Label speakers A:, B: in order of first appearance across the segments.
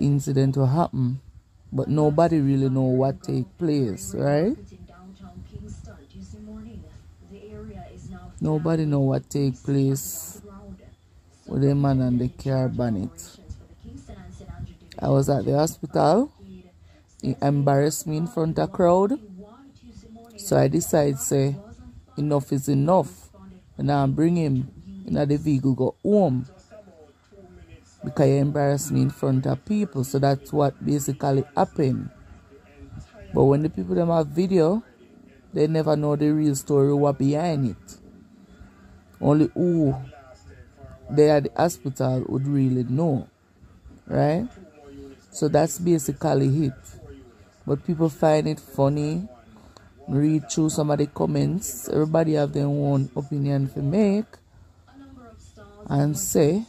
A: incident will happen, but nobody really know what take place, right? Nobody know what take place with the man and the car bonnet. I was at the hospital. He embarrassed me in front of crowd. So I decided say enough is enough. And I bring him in the vehicle go home. Because he embarrassed me in front of people. So that's what basically happened. But when the people them have video, they never know the real story what behind it. Only who they at the hospital would really know. Right? So that's basically it. But people find it funny. Read through some of the comments. Everybody have their own opinion to make and say,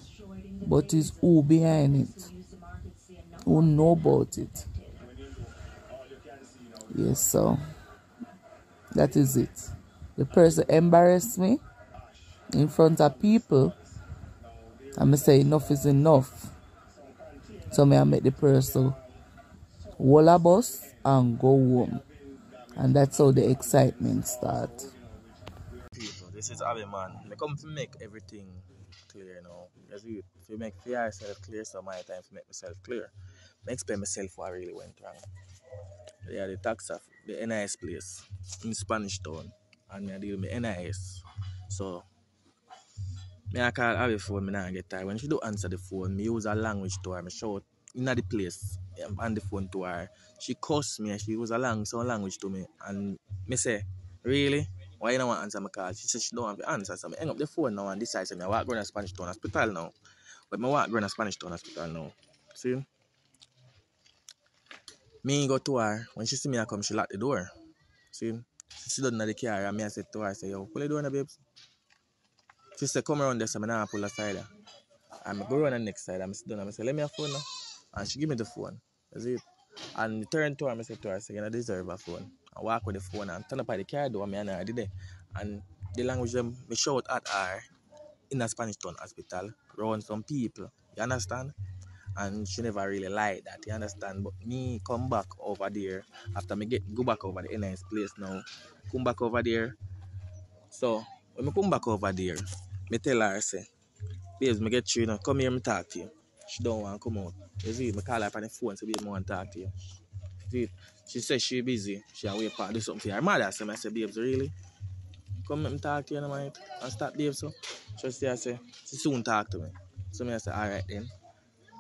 A: but it's who behind it. Who know about it. Yes, so that is it. The person embarrassed me in front of people. I'm to say enough is enough. So me I make the person wall bus and go home. And that's how the excitement start.
B: People, this is Abby man. I come to make everything clear now. As you if you make yourself clear, so my time to make myself clear. I explain myself what I really went wrong. Yeah, the tax of the NIS place in Spanish town and I deal with NIS. So me I call Abby phone, me not get tired. When she do answer the phone, me use a language to her, me shout in the place um, on the phone to her. She cussed me, and she use a lang some language to me and me say, Really? Why you don't want to answer my call? She said she don't want to answer. So I hang up the phone now and decide say I walk going to Spanish Town Hospital now. But I walk going to Spanish Town Hospital now. See? Me go to her. When she see me I come, she lock the door. See? She sit down in the car and me I said to her, I say, yo, pull the door now, babes. She said, come around there, so I now pull aside. And I go around the next side. I'm sit down and I say, let me have phone now. And she give me the phone. That's it. And turn to her I said to her, I you know, deserve a phone. Walk with the phone and turn up at the car door, me and I did it. And the language them me shout at her in a Spanish town hospital, around some people. You understand? And she never really liked that, you understand? But me come back over there after me get go back over the NIS place now. Come back over there. So when I come back over there, me tell her say, babes, me get you, you know, come here, me talk to you. She don't want to come out. You see, me call her on the phone, say, babe, I want to talk to you. She said she busy. She away for do something for her mother. So I said, babes, really? Come let me talk to you in night and start babes. So she say, I say, she soon talk to me. So me I say, all right then.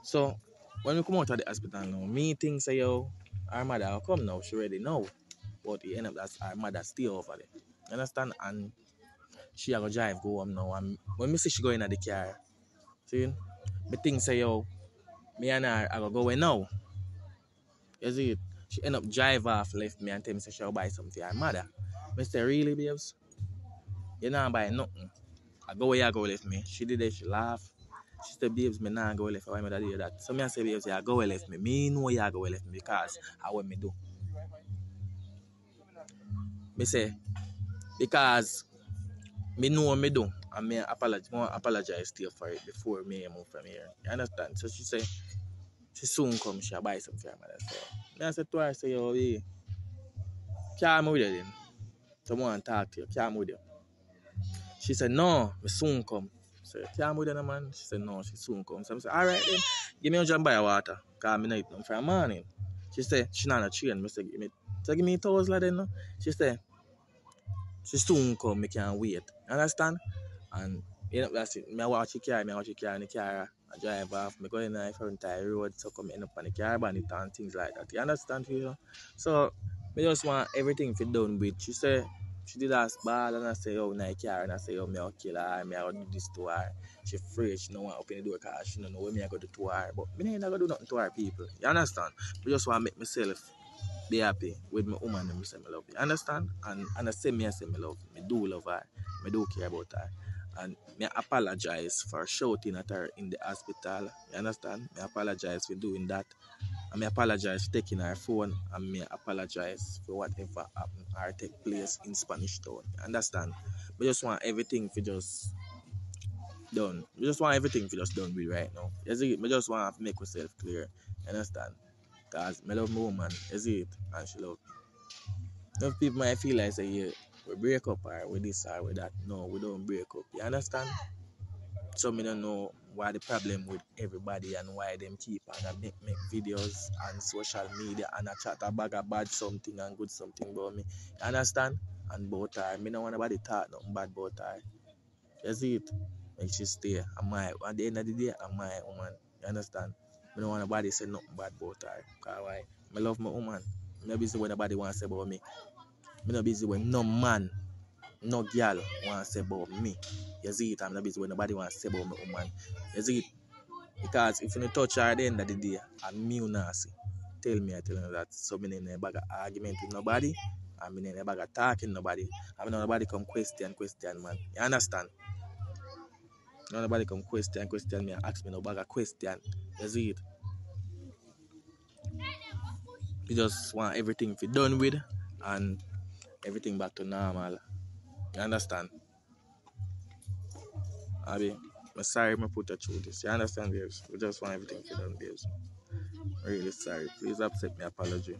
B: So when we come out of the hospital now, me think say, yo, our mother will come now. She ready now. But it end up that our mother still over there. You understand? And she a go drive go home now. And when me see she go in the car, see, me think say, yo, me and her I go go away now. You see it? She end up drive off, left me and tell me she'll buy something her mother. Me say, really, babes? You not buy nothing. I go where you go left me. She did it, she laugh. She said, babes, me not go left. Why me do that? So me I say, babes, yeah, go left me. Me know you go left me because I what me do. Me say, because me know what me do. And me apologize, more apologize to you for it before me move from here. You understand? So she say, she soon come, she'll buy something for her. So I said to her, I say, yo, hey, come with you then. Someone talk to you, come with you. She said, no, me soon come. So come with you, man. She said, no, she soon come. So I said, all right then, give me a jump buy water, because me not eat nothing for a morning. She said, she not a train. Me say, give me, so give me a thousand then, no. She said, she soon come, me can't wait. Understand? And you know, that's it. I watch the car, me I watch the car in the car. I drive off, me go in the front tire road, so come end up on the car bonnet and things like that. You understand, you know? So, me just want everything to done with. She say she did ask bad and I say, oh, night car, and I say, oh, me I'll kill her, me I'll do this to her. She afraid, she don't want to open the door because she don't know what me I go do to her. But me ain't gonna do nothing to her people. You understand? Me just want to make myself be happy with my woman and me say me love you. Understand? And and I say me I say me love. Me do love her. Me do care about her. And me apologize for shouting at her in the hospital. You understand? Me apologize for doing that. And me apologize for taking her phone and me apologize for whatever happened or take place in Spanish Town. You understand? We just want everything for just done. We just want everything for just done with right now. See, me just want to make myself clear. You understand? Because I love my woman, is it? And she love me. Enough people might feel like say, yeah, we break up or with this or with that. No, we don't break up. You understand? So me don't know why the problem with everybody and why them keep and make, make videos and social media and a chat about a bad something and good something about me. You understand? And both her. Me don't want nobody talk nothing bad about her. See it? Make she stay. I'm my at the end of the day, I'm my woman. You understand? Me don't want nobody say nothing bad about her. Cause why? Me love my woman. Maybe see what nobody want to say about me. Me not busy with no man, no girl want to say about me. You see it? I'm not busy with nobody want to say about me, woman. You see it? Because if you touch her at the end of the day, I'm me nasty. Tell me, I tell you that. So me in a bag argument with nobody. I'm in a bag talking nobody. I mean nobody come question, question, man. You understand? Nobody come question, question me ask me no bag of question. You see it? You just want everything to be done with and everything back to normal. You understand? I mean, I'm sorry I put you through this. You understand, babes? We just want everything to be done, babes. Really sorry. Please accept my apology.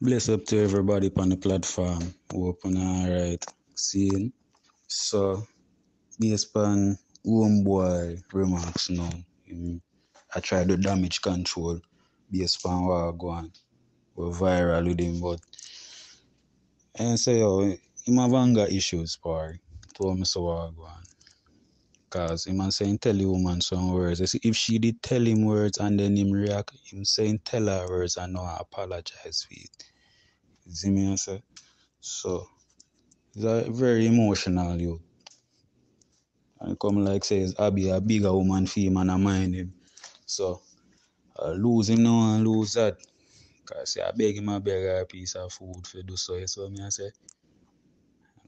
C: Bless up to everybody on the platform. Open alright. Seeing. So based on homeboy remarks now, I try to damage control based on what I go on. Viral with him, but eh, and say yo, him have anger issues, par. Told me so what go on. Cause him and saying tell the woman some words. If she did tell him words and then him react, him saying tell her words and now apologize for it. You see me say? So he's a very emotional youth. And come like says Abby a bigger woman for him and I mind him. So I lose him now and lose that. Cause I beg him I beg her a piece of food for do so. So me I say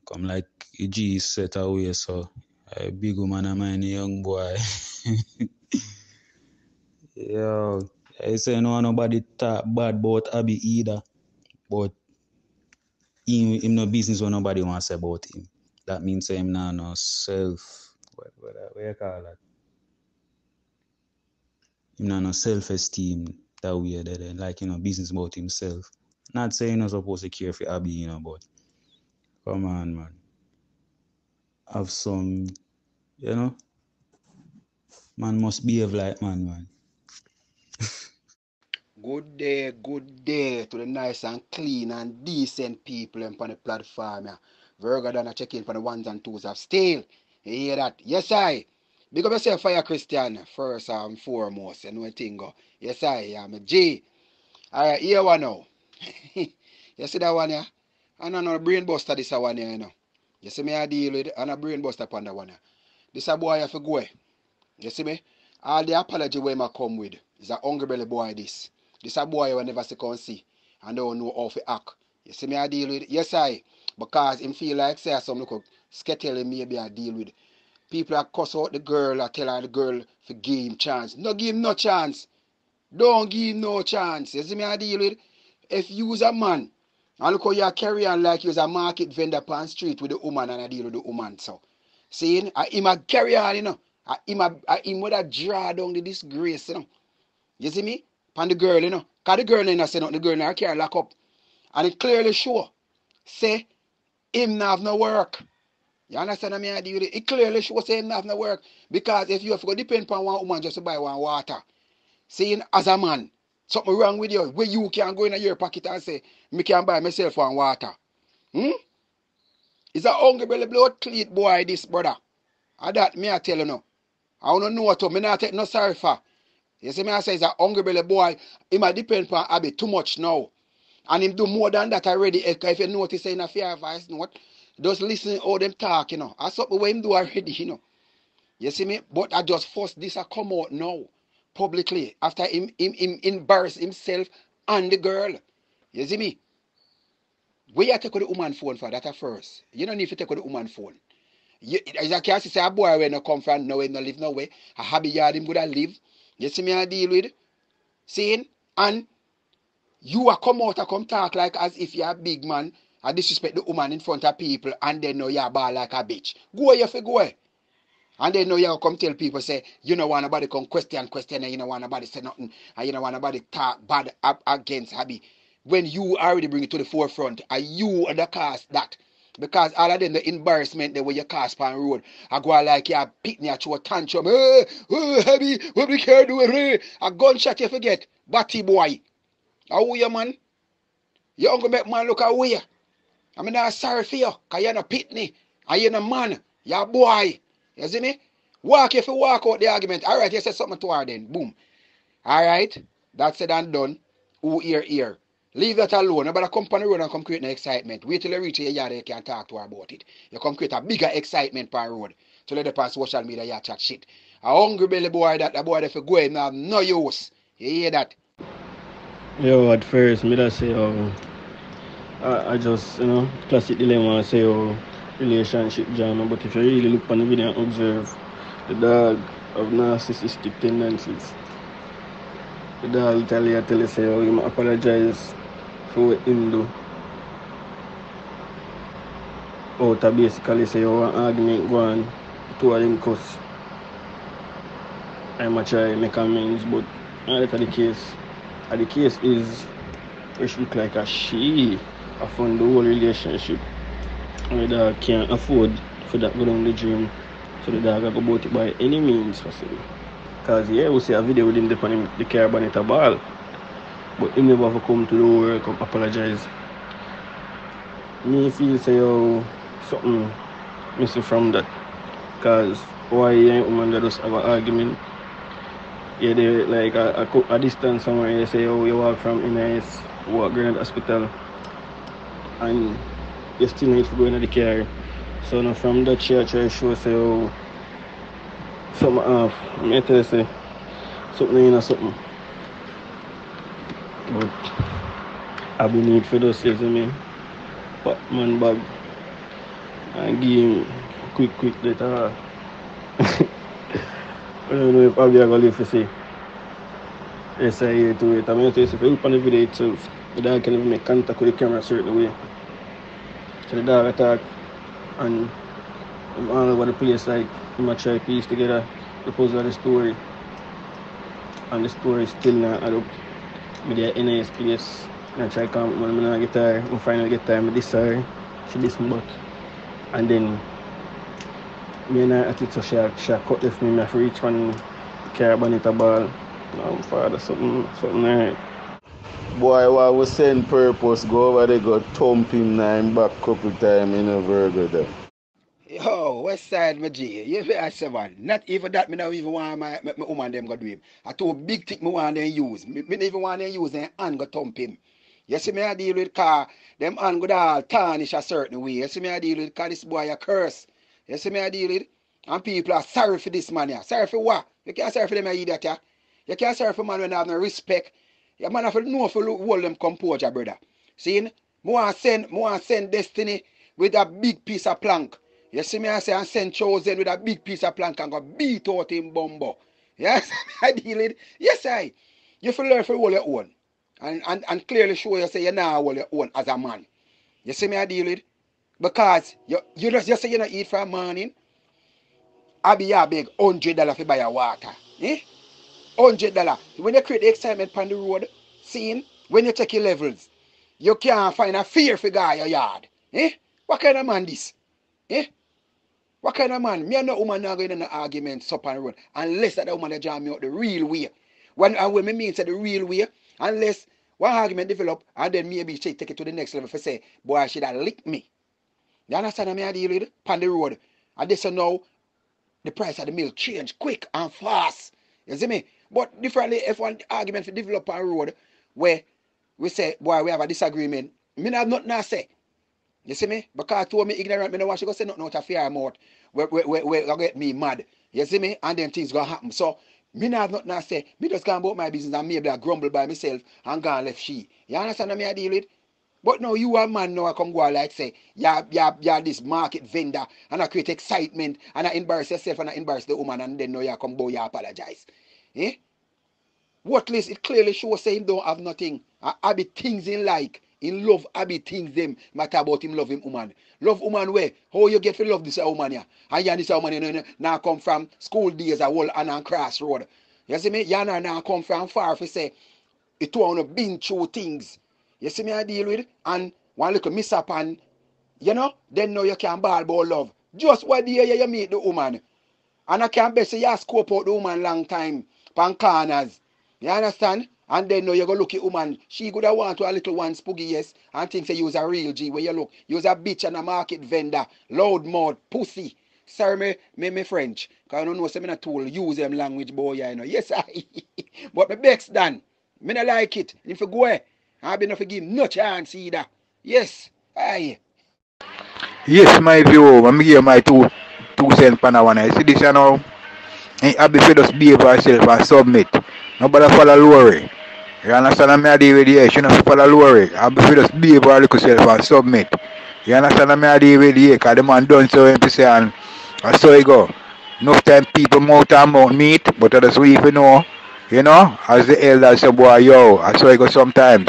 C: come like G set away so a big woman mind a young boy. Yo, I say no nobody talk bad about Abby either. But him, him no business what nobody want say about him. That means him now no self what what what you call that? Him now no self esteem that way that like you know business about himself. Not saying you're not supposed to care for Abby, you know, but come on man. Have some you know man must behave like man man.
D: Good day, good day to the nice and clean and decent people on the platform. Yeah. Virgo done a check in for the ones and twos of steel. You hear that? Yes, I. Big up yourself, Fire Christian, first and foremost. You know thing go. Yes, I. I'm a G. Alright, here one now. you see that one, yeah? I know no brain buster this one here, you know. You see me I deal with and a brain buster upon that one. Yeah. This a boy have to go. Eh? You see me? All the apology where I come with is a hungry belly boy this. This a boy who never see come see and don't know how to act. You see me I deal with yes I because him feel like say some look skettle maybe I deal with. People are cuss out the girl I tell her the girl to give him chance. No give him no chance. Don't give no chance. You see me I deal with if you was a man and look how you carry on like you was a market vendor on street with the woman and I deal with the woman so. Seeing I him a carry on, you know. I him a I him would a draw down the disgrace, you know. You see me? Pan the girl, you know. Cause the girl ain't say nothing, the girl now can't lock up. And it clearly show. Say him not have no work. You understand what I mean? It? Clearly show say him not have no work. Because if you have to depend upon one woman just to buy one water, saying as a man, something wrong with you, where you can go in your pocket and say, me can buy myself one water. Hmm? It's a hungry belly blood cleat boy, this brother. And that me I tell you now. I don't know what to me not take no sorry for. You see me I say it's a hungry belly boy. He might depend upon Abby too much now. And him do more than that already. If you notice in a fair voice note, just listen all them talk, you know. I something what him do already, you know. You see me? But I just force this a come out now. Publicly. After him him him embarrass himself and the girl. You see me? Where you take the woman phone for that at first? You don't need to take the woman phone. You, as I can say a boy when no come from nowhere, no live nowhere. A hobby yard him would have live. You see me I deal with? Seeing? And you are come out and come talk like as if you're a big man and disrespect the woman in front of people and then know you're ball like a bitch. Go you for go. And then now you come tell people say you don't want nobody come question question and you don't want nobody say nothing and you don't want nobody talk bad up against Abby. When you already bring it to the forefront, are you the cause that? Because all of them the embarrassment the way you cast on road, I go like you pitney at your tantrum. Hey, hey, heavy, what we care do it? Eh? A gunshot you forget. Batty boy. How you man? You gonna make man look away. I mean I'm sorry for you, cause you're not pitney. And you're a man. You're a boy. You see me? Walk if you walk out the argument. All right, you said something to her then. Boom. All right. That's said and done. Who ear ear. Leave that alone. Nobody come on the road and come create an excitement. Wait till you reach your yard you can talk to her about it. You come create a bigger excitement the road. To let the on social media you chat shit. A hungry belly boy that the boy if you go in have no use. You hear that?
E: Yo, at first, me just say, oh, I, I just, you know, classic dilemma, say, oh, relationship drama, but if you really look on the video and observe, the dog of narcissistic tendencies. The dog you, tell you, say, oh, you apologize for what him do. Out of basically say, oh, an argument go on, two of them cuss. I'm a try make amends, but not that the case. And the case is, it look like a she. I found the whole relationship the dog can't afford for that go down the dream. So the dog go about it by any means possible. Because yeah, we see a video with him him, the car bonnet a ball. But he never ever come to the work and apologize. Me feel say yo something missing from that. Cause why ain't woman that just have an argument? Yeah, they like a, a, a distance somewhere you say oh you walk from Innis, walk Grand Hospital and you still need to the car. So now from the church I show say oh something off. Me tell you say something in or something. But I be need for those of me. But man bag and give him quick quick that I don't know if I'll be able to live to see. Yes, I hear to it. I'm going to mean, if you on the video itself, the dog can even make contact with the camera a certain way. So the dog attack and I'm all over the place like I'm try to piece together the puzzle of the story. And the story still not add up. There in a place. And I try to come when I'm on guitar, I finally get with this sorry. She this but and then me and at it so she, she cut left me, have to reach one car bonnet a ball. No, father, something, something right.
C: Boy, what was send purpose, go over there, go thump him nine back couple time in a Virgo there.
D: Yo, West Side, my G. You see, I say, man, not even that, me not even want my, my, my woman them go do him. I told big tick me want them use. Me, me even want them use them and go thump him. You see me I deal with car, them hand go all tarnish a certain way. You see me I deal with car, this boy a curse. You see me I deal with, and people are sorry for this man here. Sorry for what? You can't sorry for them, idiot, yeah? You can't sorry for man when they have no respect. You man have to know for hold them composure, brother. See, more send, more send destiny with a big piece of plank. You see me I say, and send chosen with a big piece of plank and go beat out him bumbo. Yes, I deal it. Yes, I. You feel learn for hold your own. And, and, and clearly show you say you now hold your own as a man. You see me I deal it? Because you, you just, just say you not eat for a morning. I be a big hundred dollar for buy a water. Eh? Hundred dollar. When you create the excitement on the road, seeing when you check your levels, you can't find a fear for guy your yard. Eh? What kind of man this? Eh? What kind of man? Me and no woman not going in an argument up and road unless that woman that jam me out the real way. When and when me mean the real way, unless one argument develop and then maybe she take it to the next level for say, boy, should have licked me. You understand me I deal with? On the road. And this now the price of the milk change quick and fast. You see me? But differently, if one argument for develop a road where we say, boy, we have a disagreement, me not have nothing to say. You see me? Because to me ignorant, me no want to go say nothing out of fear mouth where, where, where, where get me mad. You see me? And then things gonna happen. So me not have nothing to say. Me just go about my business and maybe I grumble by myself and go and left she. You understand what me I deal with? But now you a man now I come go like say, yeah, yeah, yeah, this market vendor and I create excitement and I embarrass yourself and I embarrass the woman and then now you come go you apologize. Eh? What list it clearly shows say him don't have nothing. I, be things in like In love Abby things them matter about him love him woman. Love woman where? How you get to love this woman here? And you this woman you know, now come from school days a whole and on crossroad. You see me? You know now come from far for say it wanna been through things. You see me I deal with and one little miss up and you know, then now you can ball about love. Just what the year you meet the woman. And I can't bet say you scope out the woman long time pan corners. You understand? And then now you go look at woman, she could have want to a little one spooky, yes, and think say use a real G where you look, use a bitch and a market vendor, loud mouth, pussy. Sorry me, me, me French. Cause I don't know say me not tool use them language boy, you know. Yes, I but me best done. Me not like it. If you go I be not forgive no chance either. Yes, aye.
F: Yes, my view. I'm give my two two cents per. I see this you know. And Abby fi just behave herself and submit. Nobody follow Lori. You understand me I deal with yeah, she not follow Lori. Abby fi just behave self and submit. You understand me I deal with yeah, cause the man done so him say and that's how it go. Enough time people mouth and mouth meet, but that's what you know. You know, as the elders say, boy, yo, that's how it go sometimes.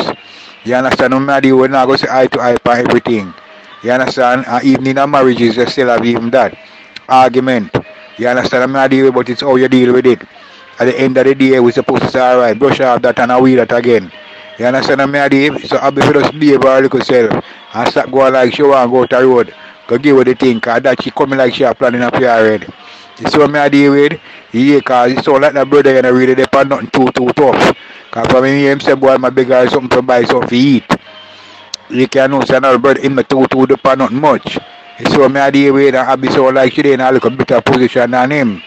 F: You understand me I deal with not go say eye to eye for everything. You understand? And even in a marriage, you still have even that argument. You understand? I'm not dealing with it, it's how you deal with it. At the end of the day, we're supposed to say, all right, brush off that and we that again. You understand? I'm not dealing. So I'll be for just behave our little self and start going like she want go to the road. Go give her the thing, cause that she coming like she are planning up here already. You see what I deal with? Yeah, cause it's all like that brother know really depend nothing too too tough. Cause for me him say boy my big guy something to buy something to eat. You can know say another brother him not too too depend nothing much. What me I deal with and I be so like she in a little better position than him.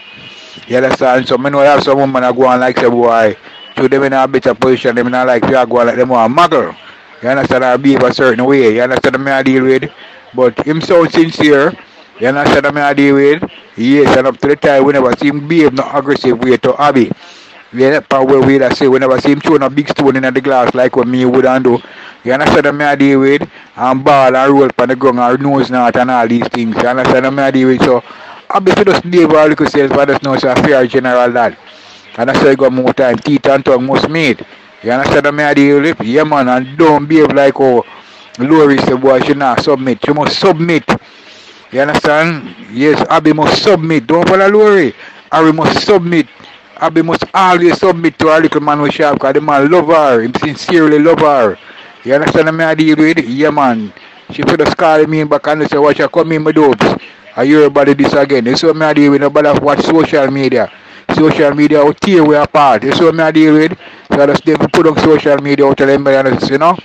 F: You understand? So me know have some woman that go on like say boy to them in a better position, them not like you go on like them want muggle. You understand? I behave a certain way. You understand me I deal with? But him so sincere. You understand me I deal with? Yes, and up to the time we never see him behave no aggressive way to Abby. Yeah, that part where we say we never see him throwing a big stone in the glass like what me would and do. You understand me I deal with? And ball and roll on the ground and nose knot and all these things. You understand me I deal with? So should just behave our little self and just know it's a fair general that. And how you got more time. Teeth and tongue must meet. You understand me I deal with? Yeah man, and don't behave like oh Lori said boy she not submit. She must submit. You understand? Yes, Abby must submit. Don't follow Lori. Harry must submit. Abby must always submit to her little man with sharp because the man love her. He sincerely love her. You understand me I deal with? Yeah man. She put a scar me back and say watch her come in my dopes. I hear about this again. You see what I deal with? Nobody watch social media. Social media will tear we apart. You see what I deal with? So I just put on social media out to them you know.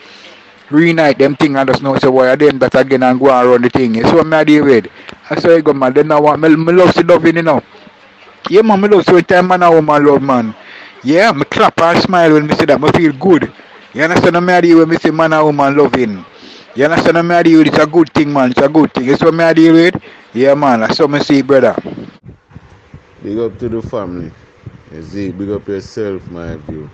F: Reunite them thing and just know say why them that again and go run the thing. You see what me I deal with? I say go man, then I want me, me love to loving you know. Yeah man, me love so time man and woman love man. Yeah, me clap and smile when me see that, me feel good. You understand me I deal when me see man and woman loving. You understand me I deal with it's a good thing man, it's a good thing. See what I deal with? Yeah man, that's what me see brother.
G: Big up to the family. You see, big up yourself, my view.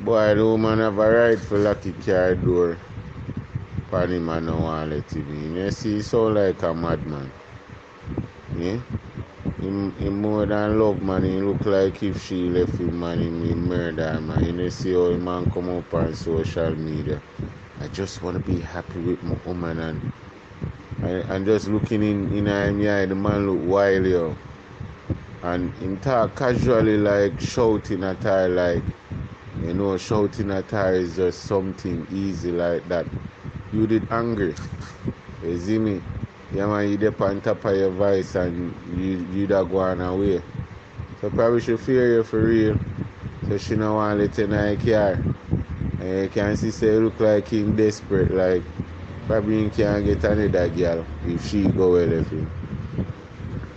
G: Boy, the woman have a right for lucky car door. Pan him and no want let him in. You see, he sound like a madman. Yeah? Him, him more than love man, he look like if she left him man, him, him murder man. You know, see how the man come up on social media. I just want to be happy with my woman and and, just looking in in her eye, the man look wild yo. And him talk casually like shouting at her like you know shouting at her is just something easy like that. You did angry. You see me? Yeah man, you dip on top of your voice and you you go on away. So probably should fear you for real. So she no want let in her car. And you can see say look like him desperate like probably he can't get another girl if she go with him.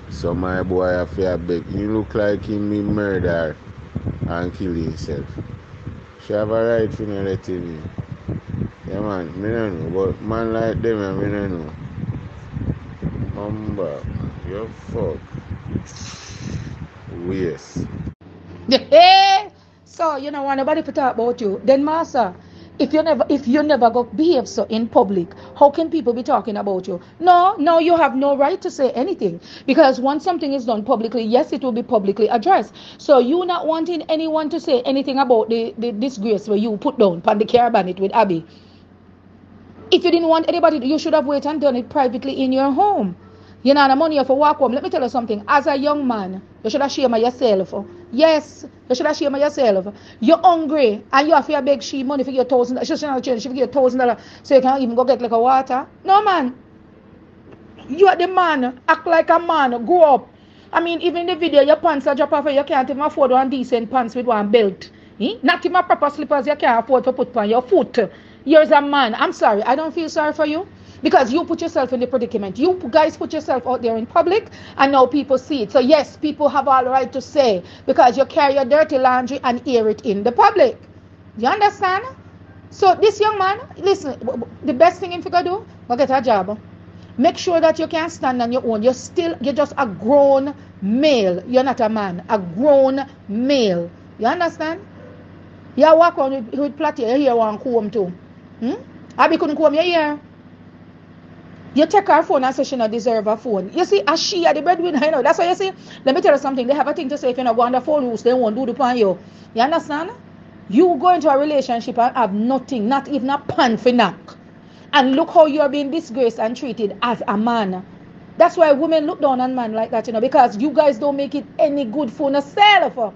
G: So my boy I feel beg. You look like him me murder and kill himself. She have a right for not let him in. Yeah man, me don't know. But man like them I me don't know. Come back. You fuck. Oh, yes.
H: so you know, want nobody to talk about you. Then, master, if you never, if you never go behave so in public, how can people be talking about you? No, no, you have no right to say anything because once something is done publicly, yes, it will be publicly addressed. So you not wanting anyone to say anything about the, the disgrace where you put down on the it with Abby. If you didn't want anybody, you should have waited and done it privately in your home. You know, the money for walk home. Let me tell you something. As a young man, you should shame yourself. Yes, you should shame yourself. You're hungry and you have to beg she money for your thousand. She should change. She your thousand dollar so you can even go get like a water. No man. You are the man. Act like a man. Grow up. I mean, even the video, your pants are drop off. You can't even afford one decent pants with one belt. Eh? Not even proper slippers you can't afford to put on your foot. You're a man. I'm sorry. I don't feel sorry for you because you put yourself in the predicament. You guys put yourself out there in public and now people see it. So, yes, people have all right to say because you carry your dirty laundry and air it in the public. You understand? So, this young man, listen, the best thing if you can do, go get a job. Make sure that you can stand on your own. You're still, you're just a grown male. You're not a man, a grown male. You understand? You walk on with, with plait, your hair want comb too. Hmm? Abby couldn't comb your hair. You take her phone and say she not deserve a phone. You see, as she are the breadwinner, you know. That's why you see, let me tell you something. They have a thing to say if you're not going to rules, they won't do the pan you. You understand? You go into a relationship and have nothing, not even a pan for knock. And look how you're being disgraced and treated as a man. That's why women look down on men like that, you know, because you guys don't make it any good for yourself.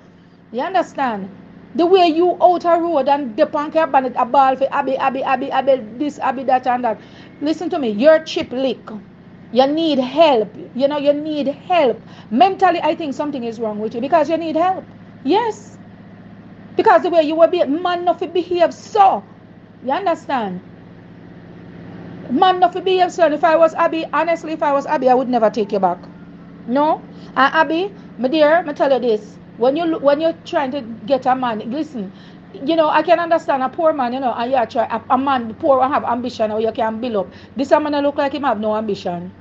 H: You understand? The way you out a road and up and a ball for Abby, Abby, Abby, Abby, this, Abby, that, and that. Listen to me, you're chip lick. You need help. You know, you need help. Mentally, I think something is wrong with you because you need help. Yes. Because the way you were be man not behave so. You understand? Man not behave so. If I was Abby, honestly, if I was Abby, I would never take you back. No? And Abby, my dear, I tell you this. When you when you're trying to get a man, listen, you know, I can understand a poor man, you know, and you try a, a man poor and have ambition or you can build up. This man look like him have no ambition.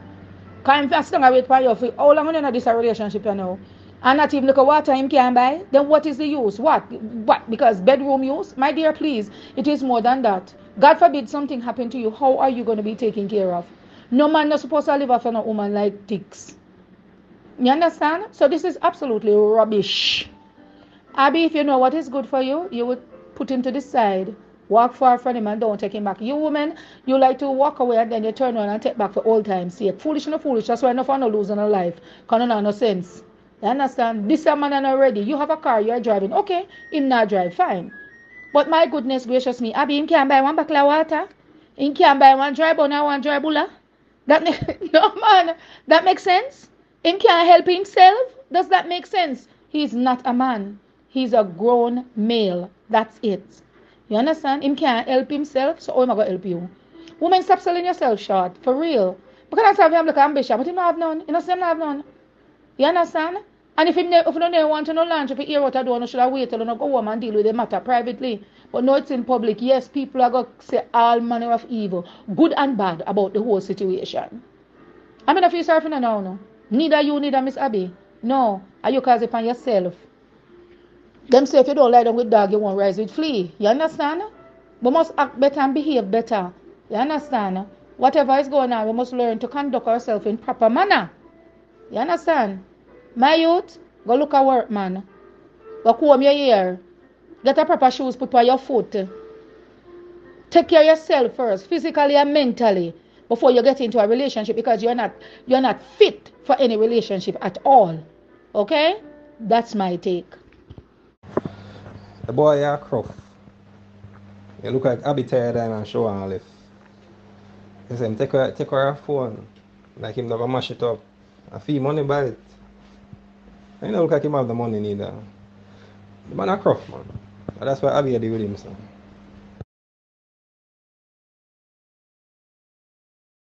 H: Can him still wait for you for how long you know this relationship you know? And not even look at water him can buy, then what is the use? What? What? Because bedroom use? My dear, please, it is more than that. God forbid something happen to you, how are you going to be taken care of? No man not supposed to live off a woman like ticks. You understand? So this is absolutely rubbish. Abby, if you know what is good for you, you would put him to the side. Walk far from him and don't take him back. You women, you like to walk away and then you turn around and take back for old time's sake. Foolish no foolish. That's why enough no losing a life. Cause no no sense. You understand? This a man and already. You have a car, you're driving. Okay, him not drive, fine. But my goodness gracious me, Abby, him can buy one bottle of water. Him can buy one dry bun and one dry bulla. That no man, that makes sense. Him can't help himself. Does that make sense? He's not a man. He's a grown male. That's it. You understand? Him can't help himself, so how am I going to help you? Woman, stop selling yourself short. For real. Because that's him like ambition, but him not have none. Him not have none. You understand? And if him if you don't want to no launch, if you hear what I do, you should have wait till you go home and deal with the matter privately. But now it's in public. Yes, people are going to say all manner of evil, good and bad, about the whole situation. I mean, if you're surfing now, no. Neither you, neither Miss Abby. No. Are you cause it yourself? Them say if you don't lie down with dog, you won't rise with flea. You understand? We must act better and behave better. You understand? Whatever is going on, we must learn to conduct ourselves in proper manner. You understand? My youth, go look at work, man. Go comb your hair. Get a proper shoes put on your foot. Take care of yourself first, physically and mentally, before you get into a relationship because you're not you're not fit for any relationship at all. Okay? That's my take.
I: The boy are crook. You look like Abby tired and show and. You say him take her take her phone. Like him never mash it up. I fee money by it. And you don't look like him have the money neither. The man a crook man. That's why Abby deal with him.